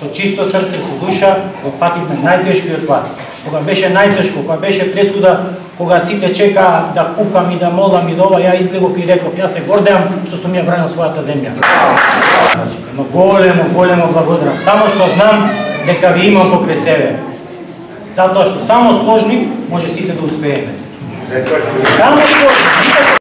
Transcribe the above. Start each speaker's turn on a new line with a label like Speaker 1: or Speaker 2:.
Speaker 1: со чисто срце со душа го фативме најтешкиот пат. Кога беше најтешко, кога беше пресуда, кога сите чекаа да кукам и да молам и да ова, ја излегов и реков, јас се гордеам што сум ја бранил својата земја. Значи, Но големо, големо благодарам. Само што знам дека ви имам покрај себе. Затоа што само сложни може сите да успееме. Само сложни.